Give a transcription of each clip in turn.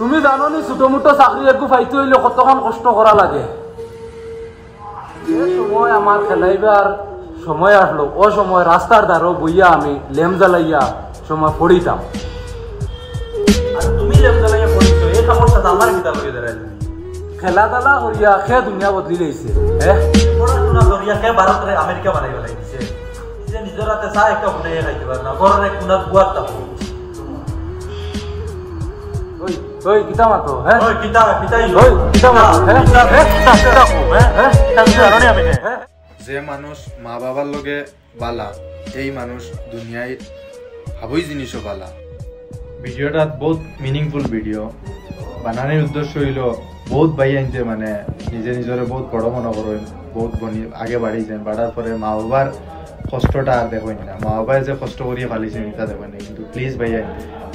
তুমি জানো নি ছোট মোটো চাকরি একো পাইতে হইলে কতক্ষণ কষ্ট করা লাগে? সময় আমার খেলাইবার সময় আসলো ও সময় রাস্তার ধারো বইয়া আমি লেম জ্বালাইয়া সময় পড়িতাম তুমি লেম জ্বালাইয়া পড়িছো এই আমার লগে তুমি। খেলা দালা করিয়া খে দুনিয়া বদলি লাইছে হ্যাঁ পড়াশোনা করিয়া কে ভারতরে আমেরিকা বানাই পেলাই দিছে। যে নিজের হাতে চা একটা ফুটাইয়া খাইতে পারে না ঘরের কোনাত বুয়ার তাপো ওই কিতা মাতো হ্যাঁ ওই কিতা কিতাই ওই কিতা মাতো হ্যাঁ হ্যাঁ কিতা কিতা কো, হ্যাঁ হ্যাঁ কিতা কিতা জানো আমি হ্যাঁ যে মানুষ মা বাবার লগে বালা এই মানুষ দুনিয়ায় ভাবই জিনিসও বালা ভিডিওটা বহুত মিনিংফুল ভিডিও বানানোর উদ্দেশ্য হইল বহুত ভাই আনছে মানে নিজে নিজরে বহুত বড় মনে করেন বহুত বনি আগে বাড়ি যান বাড়ার পরে মা বাবার কষ্টটা আর দেখেন না। মা বাবায় যে কষ্ট করিয়ে ফালিছে এটা দেখেন না। কিন্তু প্লিজ ভাইয়া,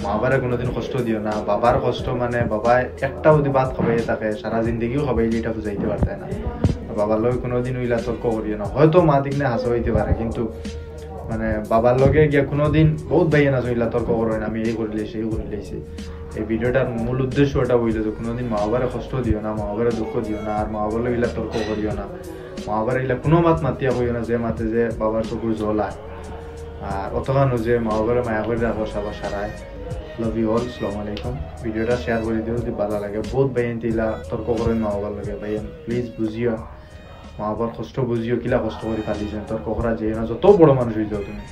মা বাবারে কোনোদিন কষ্ট দিও না। বাবার কষ্ট মানে বাবায় একটা যদি ভাত খাবাই থাকে, সারা জিন্দগিও খাবাই এটা বুঝাইতে পারতে না। বাবার লগে কোনোদিন ওইলা তর্ক করিও না। হয়তো মা দিক না হাসা হইতে পারে কিন্তু মানে বাবার লগে গিয়া কোনোদিন বহুত ভাইয়া না ওইলা তর্ক করেন আমি এই করে লাইছি এই করে লাইছি এই ভিডিওটার মূল উদ্দেশ্য ওটা বইলে যে কোনোদিন মা বাবারে কষ্ট দিও না, মা বাবারে দুঃখ দিও না আর মা বাবার লগে তর্ক করিও না। বাবার এগুলা কোনো মাত মাতিয়া করিও না যে মাতে যে বাবার চকুর জল আয় আর অতখানো যে মা বাবারে মায়া করে রাখো সবার সারায় লাভ ইউ অল সালাম আলাইকুম। ভিডিওটা শেয়ার করে দিও, যদি ভালো লাগে। বহুত ভাইয়েন তিলা তর্ক করেন মা লগে। ভাইয়েন প্লিজ বুঝিও মা কষ্ট বুঝিও কিলা কষ্ট করে ফালিছেন তর্ক করা যায় না, যত বড় মানুষ হয়ে যাও তুমি।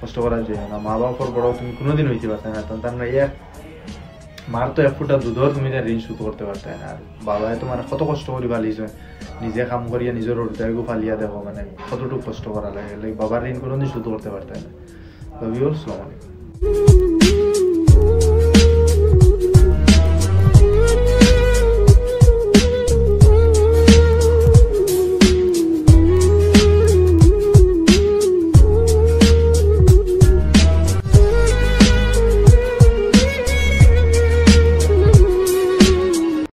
কষ্ট করা যায় না। মা বাবার বড় তুমি কোনোদিন হইতে পারতে না। তার এক মার তো এক ফুটা দুধর তুমি তার ঋণ শোধ করতে পারতে না। আর বাবাই তোমার কত কষ্ট করে ফালিছে নিজে কাম করিয়া নিজের হৃদয়কে ফালিয়া দেখো মানে কতটুকু কষ্ট করা লাগে। বাবার ঋণ কোনো শোধ করতে পারতে না। লভ ইউ আলাইকুম।